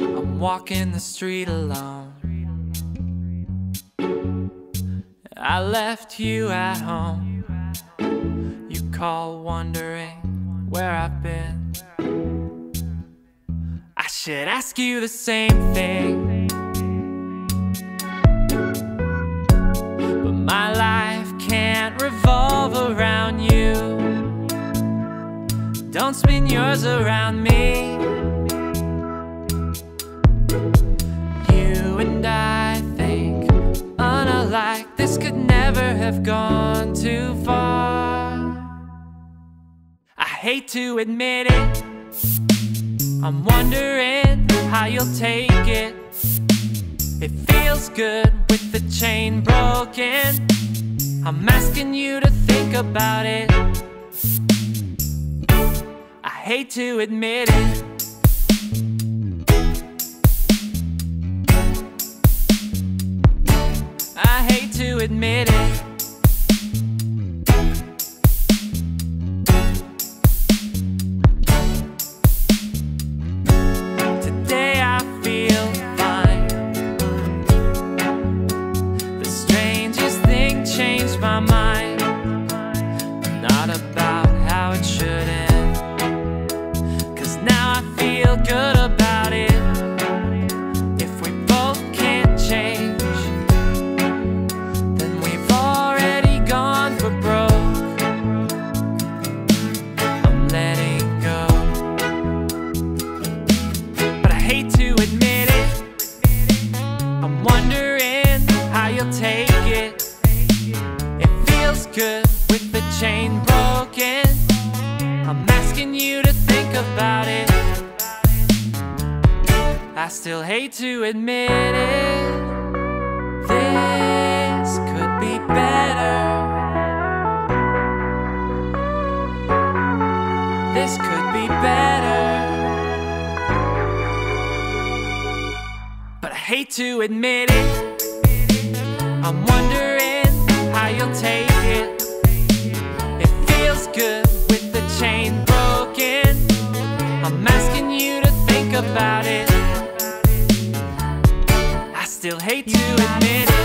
I'm walking the street alone. I left you at home. You call wondering where I've been. I should ask you the same thing. Don't spin yours around me. You and I think unalike. This could never have gone too far. I hate to admit it. I'm wondering how you'll take it. It feels good with the chain broken. I'm asking you to think about it. I hate to admit it. I hate to admit it. Take it. It feels good with the chain broken. I'm asking you to think about it. I still hate to admit it. This could be better. This could be better. But I hate to admit it. I'm wondering how you'll take it. It feels good with the chain broken. I'm asking you to think about it. I still hate to admit it.